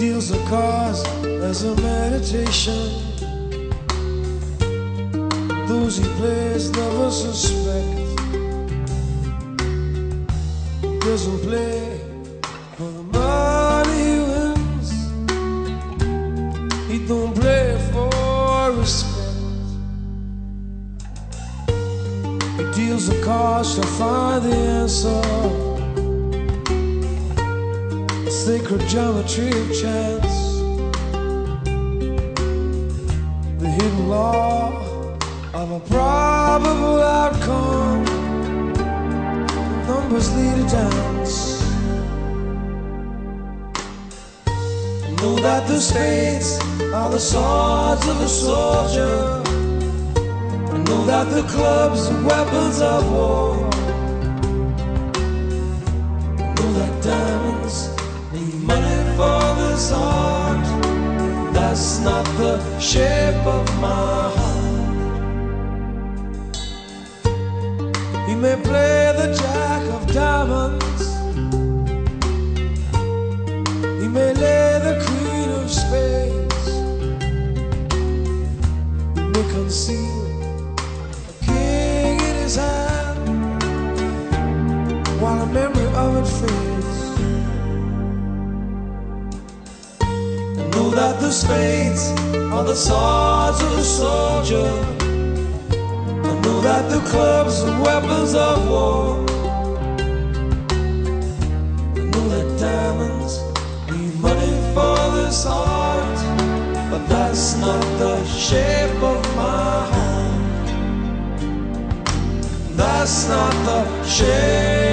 deals the cards as a meditation. Those he plays never suspect. Doesn't play for the money he wins. He don't play for respect. He deals the cards to find the answer sacred geometry of chance, the hidden law of a probable outcome. Numbers lead a dance. Know that the spades are the swords of a soldier. I know that the clubs are weapons of war. Not the shape of my heart. He may play the jack of diamonds. He may lay the queen of spades. He may conceal That the spades are the swords of a soldier. I know that the clubs are weapons of war. I know that diamonds need money for this art, but that's not the shape of my heart. That's not the shape,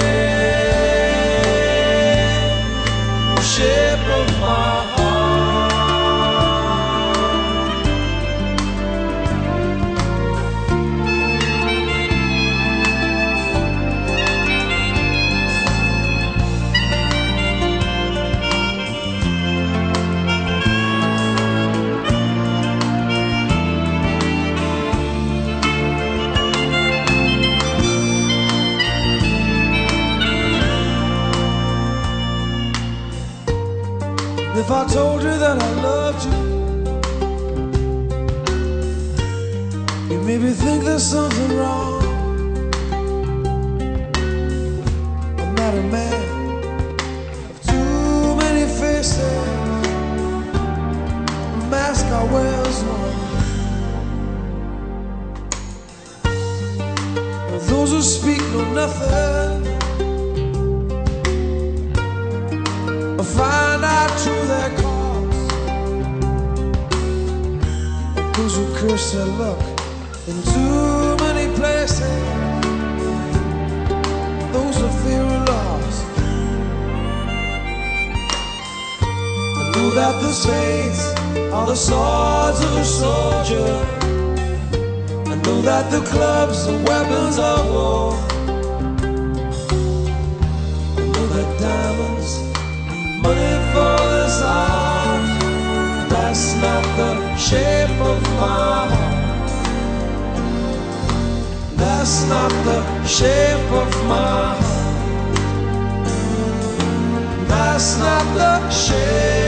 If I told you that I loved you, you maybe think there's something wrong. I'm not a man of too many faces. The mask I wear is one. Those who speak know nothing. Those who curse their luck in too many places. Those who fear a loss. I know that the spades are the swords of a soldier. I know that the clubs are weapons of war. I know that diamonds money shape of my heart. That's not the shape of my heart. That's not the shape,